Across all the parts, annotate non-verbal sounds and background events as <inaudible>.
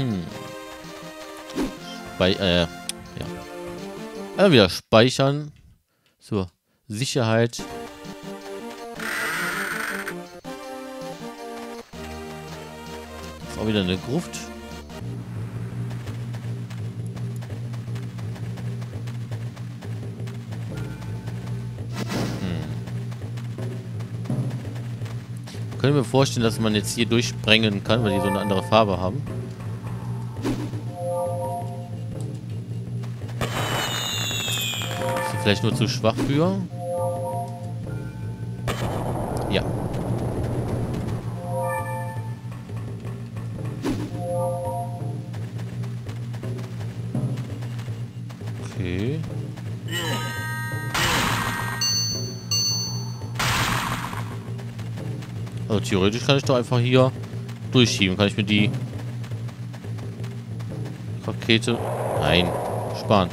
Hm. Bei, äh, ja. Einmal wieder speichern. So, Sicherheit. Ist auch wieder eine Gruft. Können wir vorstellen, dass man jetzt hier durchsprengen kann, weil die so eine andere Farbe haben. Vielleicht nur zu schwach für? Ja. Okay. Also theoretisch kann ich doch einfach hier durchschieben. Kann ich mir die Rakete... Nein. Sparen.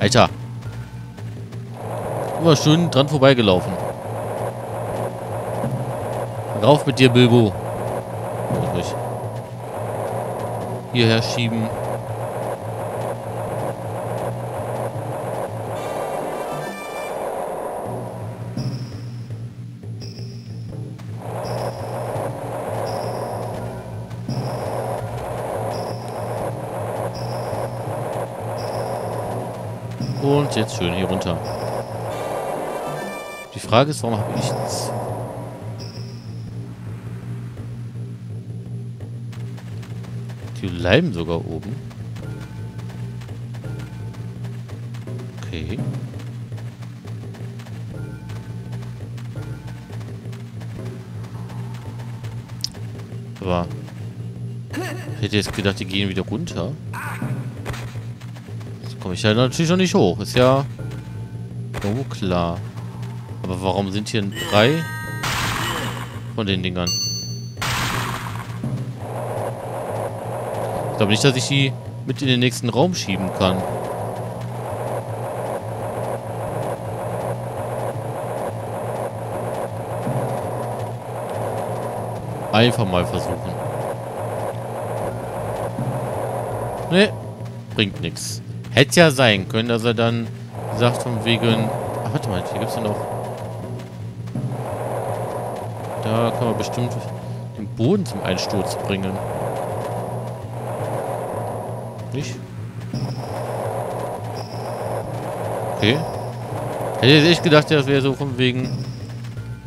Alter. Immer schön dran vorbeigelaufen. Rauf mit dir, Bilbo. Hierher schieben. Und jetzt schön hier runter. Die Frage ist, warum habe ich nichts? Die bleiben sogar oben. Okay. Aber ich hätte jetzt gedacht, die gehen wieder runter komme ich ja natürlich noch nicht hoch. Ist ja oh, klar. Aber warum sind hier drei von den Dingern? Ich glaube nicht, dass ich die mit in den nächsten Raum schieben kann. Einfach mal versuchen. Ne, bringt nichts. Hätte ja sein können, dass er dann sagt von wegen... Ach, warte mal, hier gibt es ja noch... Da kann man bestimmt den Boden zum Einsturz bringen. Nicht? Okay. Hätte ich gedacht, das wäre so von wegen...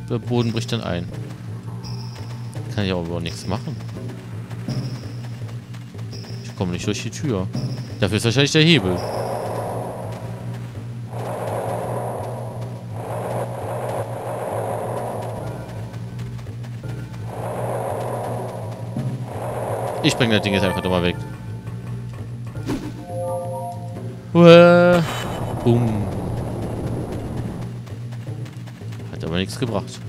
Der Boden bricht dann ein. Kann ich aber nichts machen. Ich komme nicht durch die Tür. Dafür ist wahrscheinlich der Hebel. Ich bringe das Ding jetzt einfach nochmal weg. Uah. Boom. Hat aber nichts gebracht.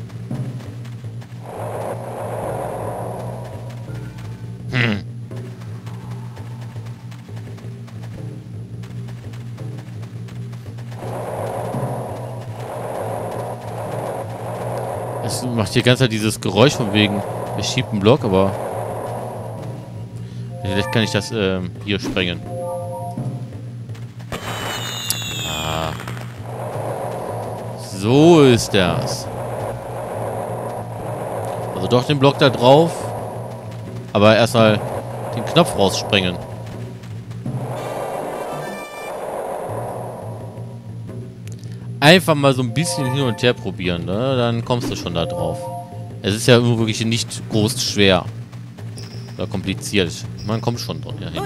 macht hier ganz halt dieses Geräusch von wegen, er schiebt einen Block, aber vielleicht kann ich das ähm, hier sprengen. Ah. So ist das. Also doch den Block da drauf, aber erstmal den Knopf raussprengen. einfach mal so ein bisschen hin und her probieren, ne? Dann kommst du schon da drauf. Es ist ja wirklich nicht groß schwer. Oder kompliziert. Man kommt schon drin, hin.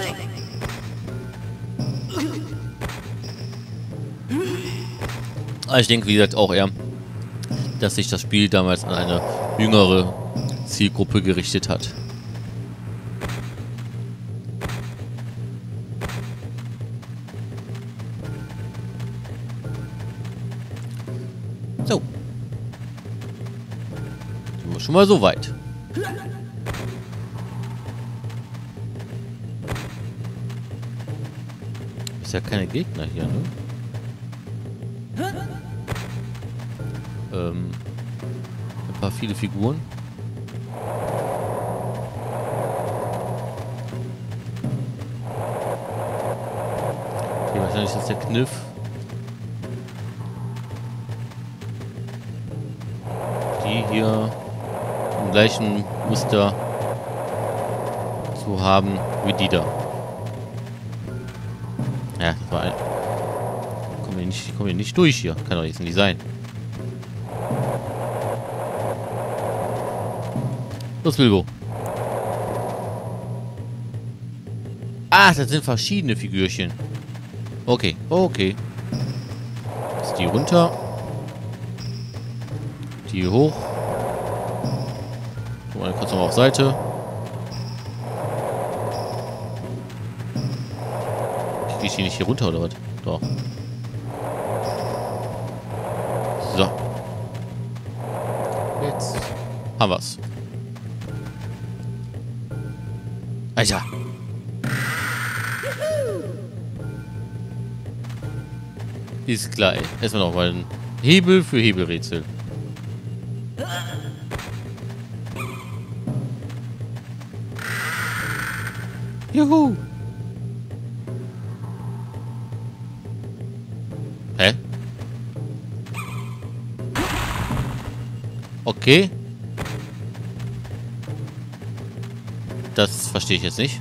Aber ich denke, wie gesagt, auch eher, dass sich das Spiel damals an eine jüngere Zielgruppe gerichtet hat. Schon mal so weit. ja keine Gegner hier, ne? Ähm. Ein paar viele Figuren. Okay, wahrscheinlich ist das der Kniff. Die hier im gleichen Muster zu haben wie die da. Nicht, kommen wir nicht durch hier. Kann doch jetzt nicht sein. Los, Bilbo. Ah, das sind verschiedene Figürchen. Okay, okay. Ist die runter. Die hoch. Guck mal kurz nochmal auf Seite. Krieg ich die nicht hier runter oder was? Doch. Haben wir's. Alter. Ist klar. Erstmal noch mal ein Hebel für Hebelrätsel. Juhu. Hä? Okay. Verstehe ich jetzt nicht.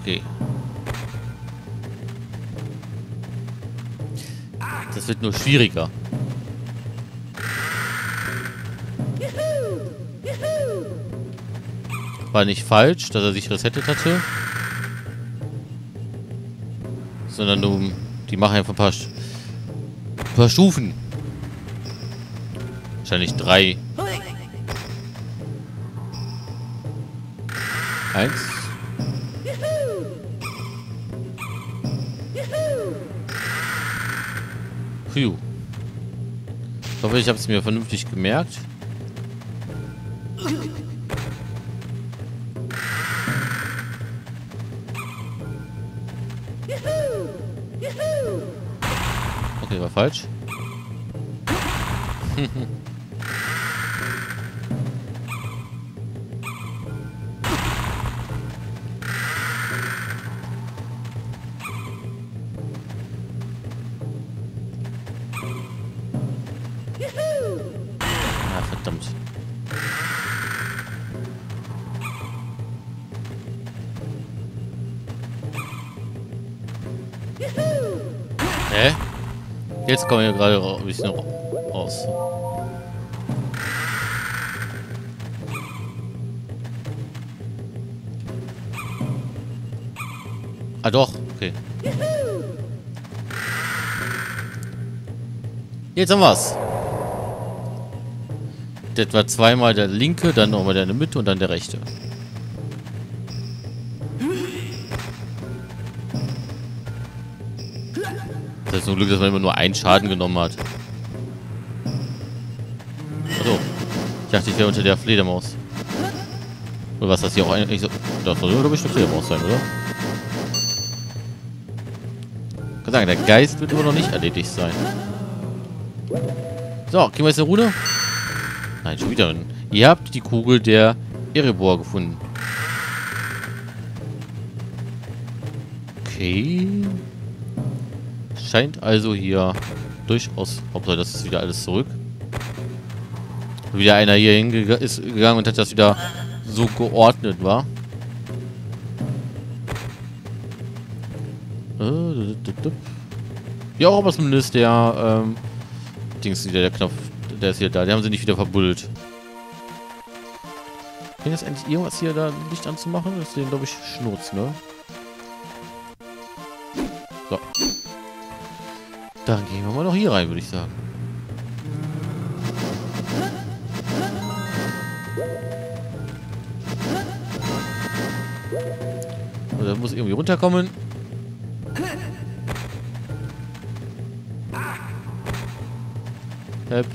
Okay. Das wird nur schwieriger. War nicht falsch, dass er sich resettet hatte. Sondern nur, die machen einfach ein paar, ein paar Stufen. Wahrscheinlich drei. Eins. Phew. Ich hoffe, ich habe es mir vernünftig gemerkt. Okay, war falsch. <laughs> Jetzt kommen wir gerade ra- ein bisschen ra- raus. Ah doch, okay. Jetzt haben wir's. Das war zweimal der linke, dann nochmal der in der Mitte und dann der rechte. Zum Glück, dass man immer nur einen Schaden genommen hat. Achso. Ich dachte, ich wäre unter der Fledermaus. Oder was das hier auch eigentlich so. Das soll, glaube ich, eine Fledermaus sein, oder? Ich kann sagen, der Geist wird immer noch nicht erledigt sein. So, kriegen wir jetzt eine Rune? Nein, schon wieder. Ihr habt die Kugel der Erebor gefunden. Okay. Scheint also hier durchaus... Hauptsache, das ist wieder alles zurück. Wieder einer hier hingegangen und hat das wieder so geordnet, war. Ja, aber zumindest der, ähm, Dings wieder, der Knopf, der ist hier da. Die haben sie nicht wieder verbuddelt. Kann jetzt endlich irgendwas hier da Licht anzumachen? Das ist denen, glaube ich, Schnurz, ne? So. Dann gehen wir mal noch hier rein, würde ich sagen. Und das muss irgendwie runterkommen. Hep.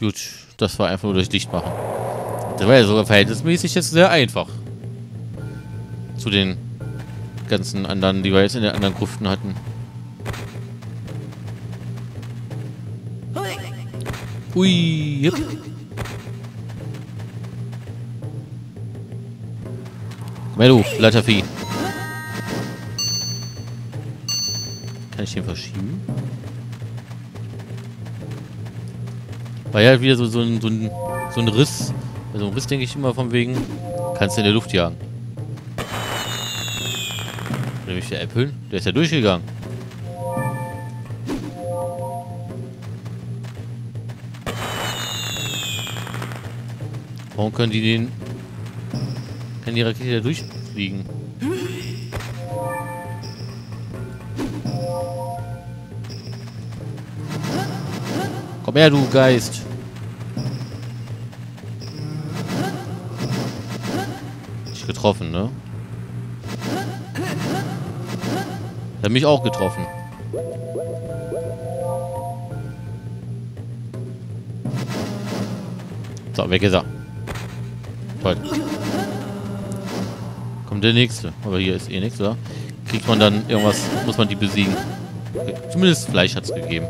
Gut, das war einfach nur durch Licht machen. Das war ja sogar verhältnismäßig jetzt sehr einfach. Zu den ganzen anderen, die wir jetzt in den anderen Gruften hatten. Ui, yep. Komm her, du, Leitervieh. Kann ich den verschieben? War ja wieder so, so, ein, so, ein, so ein Riss. Also ein Riss denke ich immer von wegen, kannst du in der Luft jagen. Nämlich der Äpfel, der ist ja durchgegangen. Warum können die den... Kann die Rakete da durchfliegen? Komm her, du Geist. Nicht getroffen, ne? Er hat mich auch getroffen. So, weg ist er. Toll. Kommt der nächste. Aber hier ist eh nichts, oder? Kriegt man dann irgendwas, muss man die besiegen. Okay. Zumindest Fleisch hat es gegeben.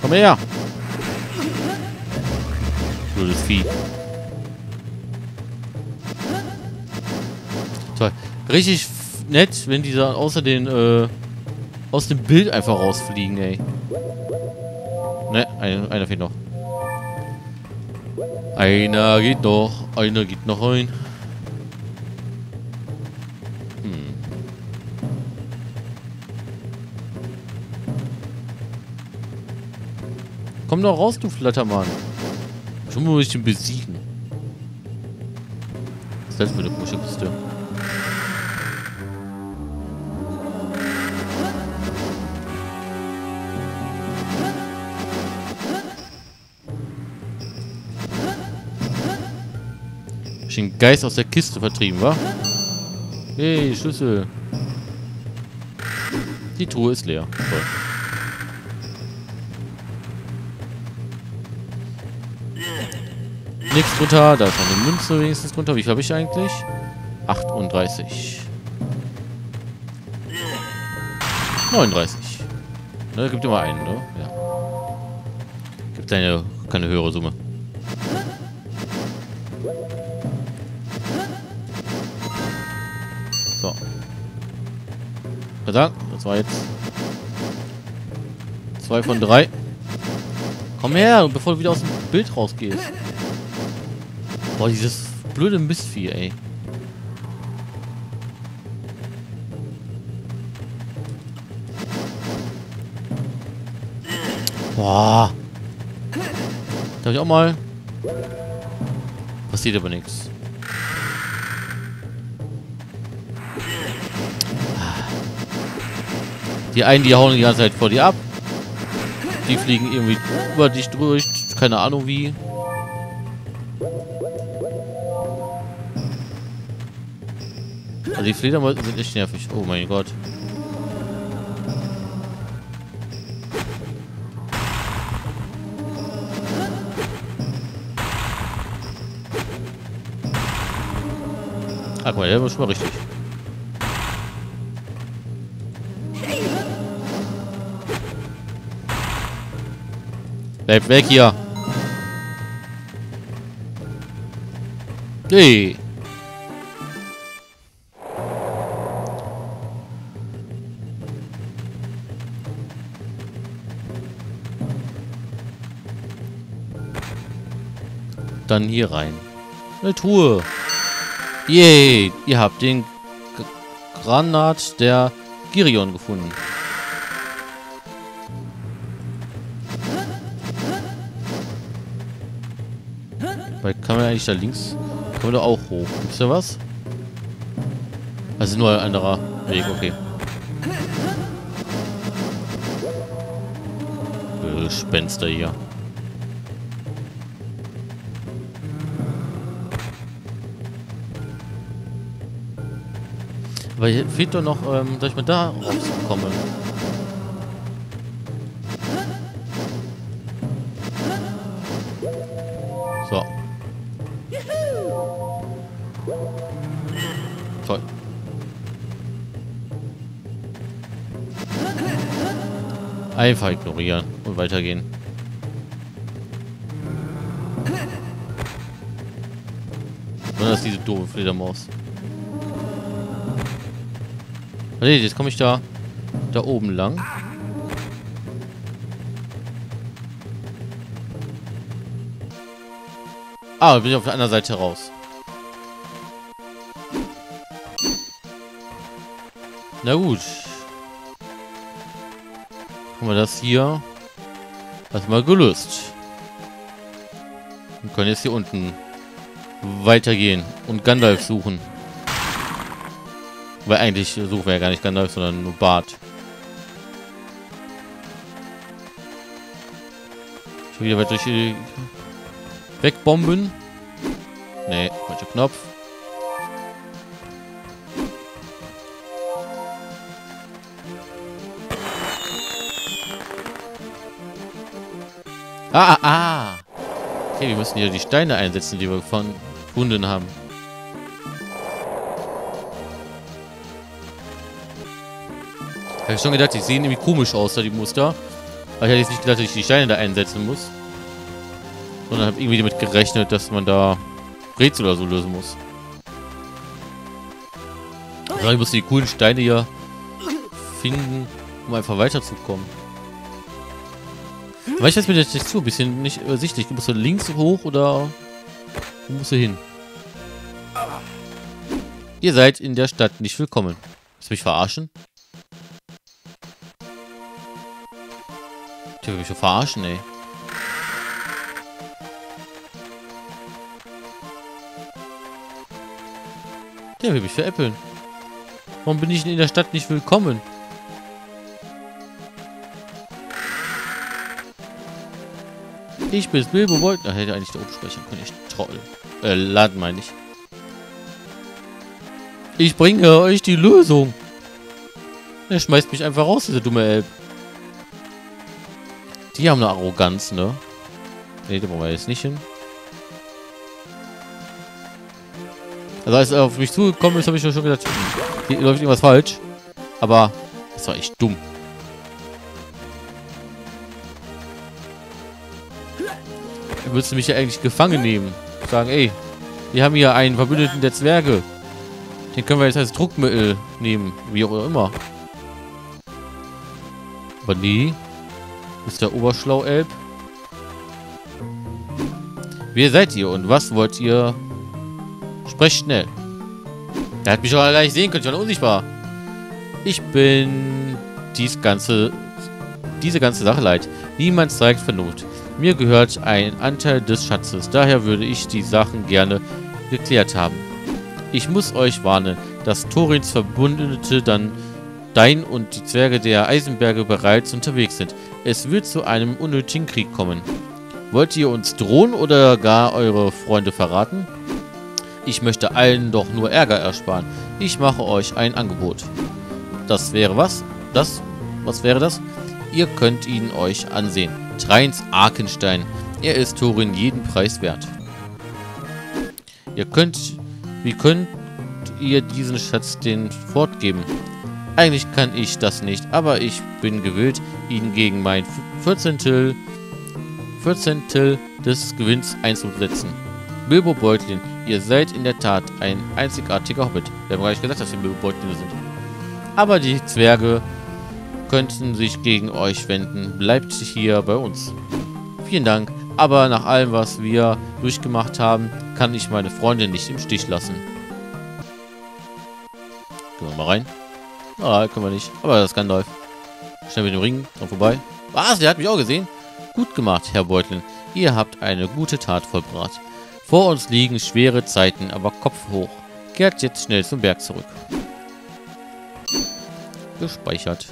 Komm her! Blödes Vieh. Toll. Richtig nett, wenn die da außer den, äh, aus dem Bild einfach rausfliegen, ey. Ne, einer, einer fehlt noch. Einer geht noch, einer geht noch rein. Hm. Komm doch raus, du Flattermann. Schon muss ich den besiegen. Was ist das für eine komische Kiste? Ich den Geist aus der Kiste vertrieben, wa? Hey, Schlüssel. Die Truhe ist leer. Toll. Nichts drunter. Da ist noch eine Münze wenigstens drunter. Wie viel habe ich eigentlich? 38. 39. Ne, gibt immer einen, ne? Ja. Gibt eine, keine höhere Summe. Verdammt, das war jetzt zwei von drei. Komm her, bevor du wieder aus dem Bild rausgehst. Boah, dieses blöde Mistvieh, ey. Boah. Darf ich auch mal? Passiert aber nichts. Die einen, die hauen die ganze Zeit vor dir ab. Die fliegen irgendwie über dich durch. Keine Ahnung wie. Also die Fledermäuse sind echt nervig. Oh mein Gott. Guck mal, der war schon mal richtig. Bleib weg hier. Hey. Dann hier rein. Eine Truhe. Yay, ihr habt den G Granat der Girion gefunden. Weil kann man eigentlich da links? Kann man da auch hoch? Gibt's da was? Also nur ein anderer Weg, okay. Gespenster hier. Aber hier fehlt doch noch, ähm, dass ich mal da rauskomme. So. Toll. Einfach ignorieren und weitergehen. Und das ist diese doofe Fledermaus. Nee, jetzt komme ich da da oben lang. Ah, bin ich auf der anderen Seite raus. Na gut. Haben wir das hier erstmal gelöst. Wir können jetzt hier unten weitergehen und Gandalf suchen. Weil eigentlich suchen wir ja gar nicht Gandalf, sondern nur Bart. Schon wieder weiter durch wegbomben. Nee, falscher Knopf. Ah, ah, ah. Okay, wir müssen hier die Steine einsetzen, die wir von gefunden haben. Ich habe schon gedacht, die sehen irgendwie komisch aus, da die Muster. Aber ich hätte jetzt nicht gedacht, dass ich die Steine da einsetzen muss. Sondern habe irgendwie damit gerechnet, dass man da Rätsel oder so lösen muss. Also ich muss die coolen Steine hier finden, um einfach weiterzukommen. Aber ich weiß mir der Textur ein bisschen nicht übersichtlich. Du musst links hoch oder wo musst du hin? Ihr seid in der Stadt nicht willkommen. Willst du mich verarschen? Der will mich schon verarschen, ey. Der will mich veräppeln. Warum bin ich in der Stadt nicht willkommen? Ich bin's, Bilbo Bolt. Da hätte eigentlich der oben sprechen können. Ich troll. Äh, laden meine ich. Ich bringe euch die Lösung. Er schmeißt mich einfach raus, diese dumme Elb. Die haben eine Arroganz, ne? Ne, da brauchen wir jetzt nicht hin. Also als er auf mich zugekommen ist, habe ich schon gedacht, hier läuft irgendwas falsch. Aber das war echt dumm. Er müsste mich ja eigentlich gefangen nehmen. Sagen, ey, wir haben hier einen Verbündeten der Zwerge. Den können wir jetzt als Druckmittel nehmen. Wie auch immer. Aber nee. Ist der Oberschlau-Elb. Wer seid ihr und was wollt ihr? Sprecht schnell. Der hat mich schon gar nicht sehen können. Ich war unsichtbar. Ich bin dies ganze, diese ganze Sache leid. Niemand zeigt Vernunft. Mir gehört ein Anteil des Schatzes. Daher würde ich die Sachen gerne geklärt haben. Ich muss euch warnen, dass Torins Verbündete dann Dein und die Zwerge der Eisenberge bereits unterwegs sind. Es wird zu einem unnötigen Krieg kommen. Wollt ihr uns drohen oder gar eure Freunde verraten? Ich möchte allen doch nur Ärger ersparen. Ich mache euch ein Angebot. Das wäre was? Das? Was wäre das? Ihr könnt ihn euch ansehen. Treins Arkenstein. Er ist Thorin jeden Preis wert. Ihr könnt... Wie könnt ihr diesen Schatz den fortgeben? Eigentlich kann ich das nicht, aber ich bin gewillt, ihn gegen mein 14. 14. des Gewinns einzusetzen. Bilbo Beutlin, ihr seid in der Tat ein einzigartiger Hobbit. Wir haben gar nicht gesagt, dass wir Bilbo Beutlin sind. Aber die Zwerge könnten sich gegen euch wenden. Bleibt hier bei uns. Vielen Dank, aber nach allem, was wir durchgemacht haben, kann ich meine Freunde nicht im Stich lassen. Gehen wir mal rein. Ah, können wir nicht. Aber das kann Gandalf. Schnell mit dem Ring dran vorbei. Was? Der hat mich auch gesehen? Gut gemacht, Herr Beutlin. Ihr habt eine gute Tat vollbracht. Vor uns liegen schwere Zeiten, aber Kopf hoch. Kehrt jetzt schnell zum Berg zurück. Gespeichert.